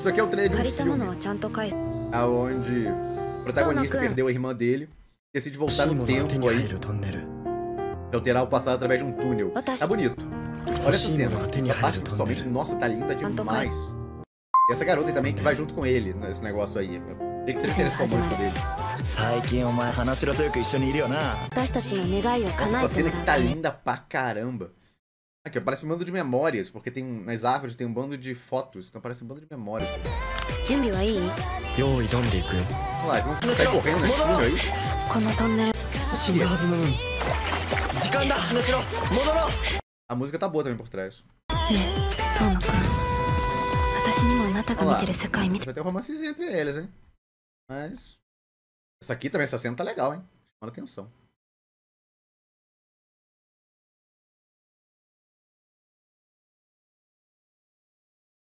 Isso aqui é o trailer de um filme aonde o protagonista perdeu a irmã dele decide voltar no tempo aí e alterar o passado através de um túnel. Tá bonito. Olha essa cena. Essa parte, principalmente, nossa, tá linda demais. E essa garota também que vai junto com ele nesse negócio aí. Tem que ser interesse com dele. Nossa, essa cena que tá linda pra caramba. É aqui, parece um bando de memórias, porque tem nas árvores tem um bando de fotos, então parece um bando de memórias. Vamos lá, vamos sair tá correndo nesse escuro aí. A música tá boa também por trás. Olha lá, vai ter um romancezinho entre eles, hein? Mas... Essa aqui também, essa cena tá legal, hein? Chama atenção.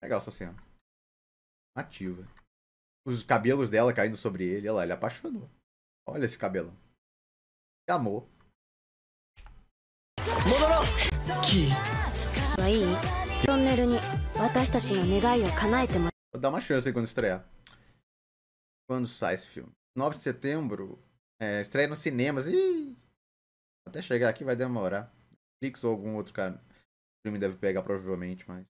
Legal essa cena. Ativa. Os cabelos dela caindo sobre ele. Olha lá, ele apaixonou. Olha esse cabelo. É que amor. Vou dar uma chance aí quando estrear. Quando sai esse filme? 9 de setembro. É, estreia nos cinemas. Ih! Até chegar aqui vai demorar. Netflix ou algum outro cara. O filme deve pegar provavelmente, mas.